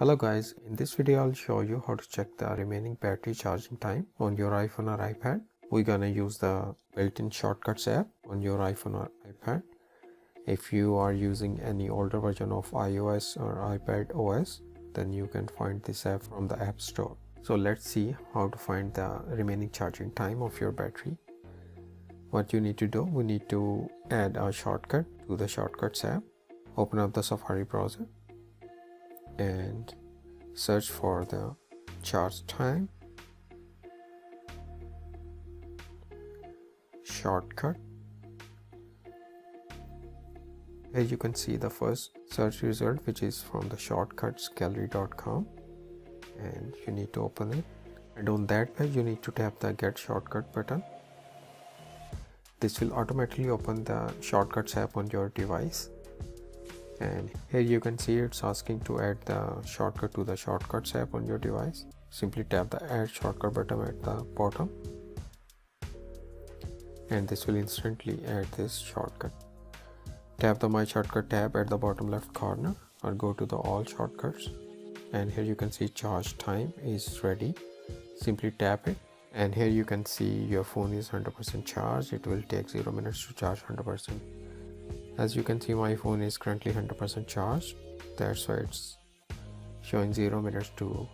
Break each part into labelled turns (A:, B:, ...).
A: Hello guys, in this video I'll show you how to check the remaining battery charging time on your iPhone or iPad. We're gonna use the built-in shortcuts app on your iPhone or iPad. If you are using any older version of iOS or iPad OS, then you can find this app from the App Store. So let's see how to find the remaining charging time of your battery. What you need to do, we need to add a shortcut to the shortcuts app. Open up the Safari browser and search for the charge time. Shortcut. Here you can see the first search result which is from the shortcutsgallery.com and you need to open it. And on that page you need to tap the get shortcut button. This will automatically open the shortcuts app on your device and here you can see it's asking to add the shortcut to the shortcuts app on your device. Simply tap the add shortcut button at the bottom. And this will instantly add this shortcut. Tap the my shortcut tab at the bottom left corner or go to the all shortcuts. And here you can see charge time is ready. Simply tap it. And here you can see your phone is 100% charged. It will take 0 minutes to charge 100% as you can see my phone is currently 100% charged. That's why it's showing 0 minutes to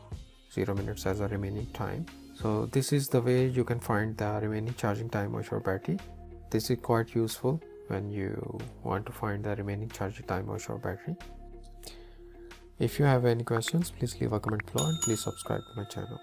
A: 0 minutes as a remaining time. So this is the way you can find the remaining charging time of your battery. This is quite useful when you want to find the remaining charging time of your battery. If you have any questions please leave a comment below and please subscribe to my channel